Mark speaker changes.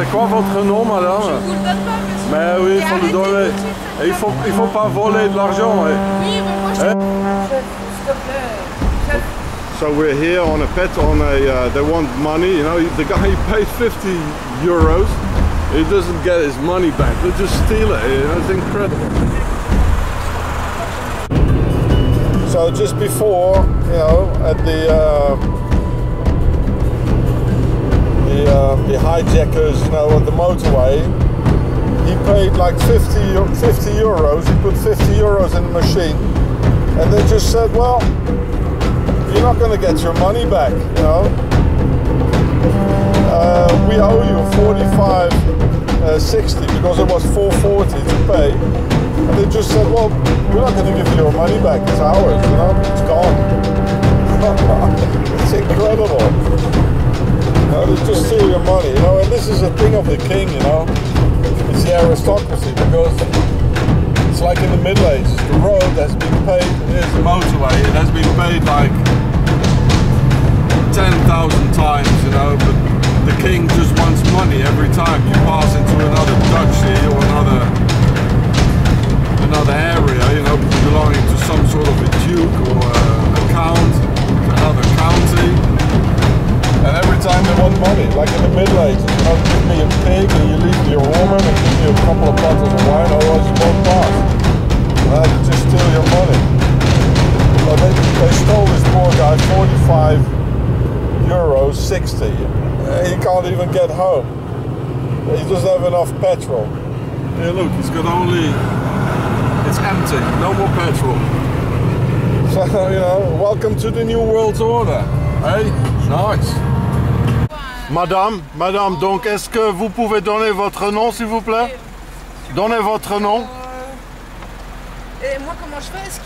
Speaker 1: c'est quoi votre nom, madame
Speaker 2: Je vous le donne pas, monsieur.
Speaker 1: Mais oui, il faut le donner.
Speaker 2: tout de.
Speaker 1: Et il faut, il faut pas voler de l'argent. ouais.
Speaker 2: Oui, mais moi je.
Speaker 1: Hein
Speaker 2: Chef, s'il te plaît. Chef,
Speaker 1: So we're here on a bet on a, uh, they want money, you know, the guy paid 50 euros, he doesn't get his money back, they just steal it, you know, it's incredible. So just before, you know, at the, uh, hijackers, you know, on the motorway, he paid like 50, 50 euros, he put 50 euros in the machine, and they just said, well, you're not going to get your money back, you know. Uh, we owe you 45, uh, 60 because it was 440 to pay. And they just said, well, we're not going to give you your money back. It's ours, you know. It's gone. money, you know. And this is a thing of the king, you know. It's the aristocracy because it's like in the Middle Ages. The road has been paid, here's the motorway, it has been paid like 10,000 times, you know, but the king just wants money every time they want money, like in the Middle Ages, you know, give me a pig and you leave me a woman and give me a couple of bottles of wine, otherwise you won't pass. Well, they just steal your money. So they, they stole this poor guy 45 euros, 60. Uh, He can't even get home. He doesn't have enough petrol. Yeah, look, he's got only. It's empty, no more petrol. So, you know, welcome to the New World Order. Hey, nice. Madame, madame, donc est-ce que vous pouvez donner votre nom s'il vous plaît? Donnez votre nom.
Speaker 2: Et moi, comment je fais?